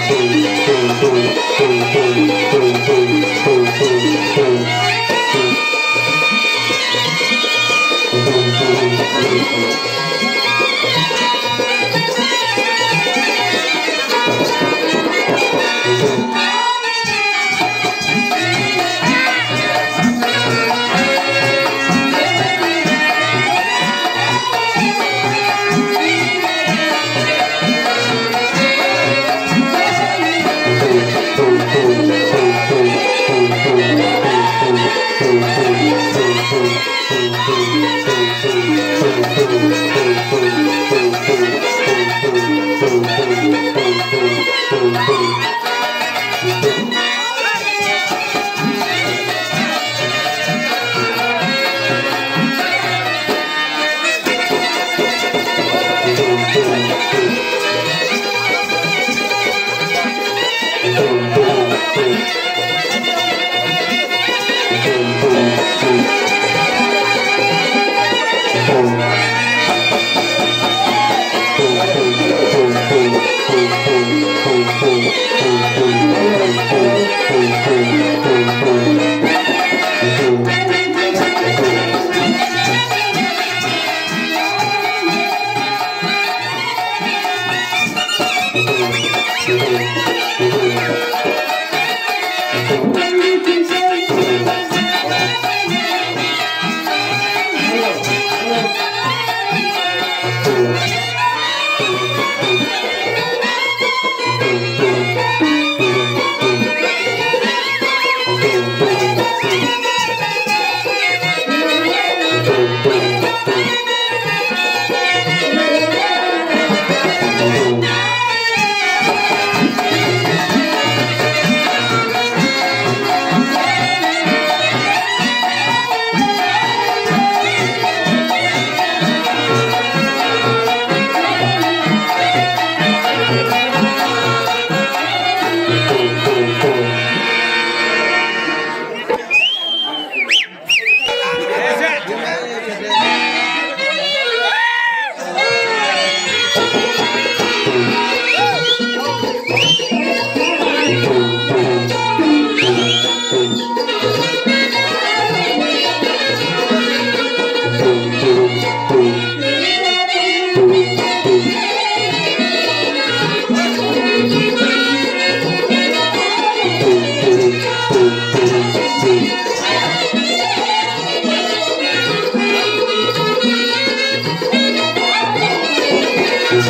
Thank you. Boom, boom, boom. Oye,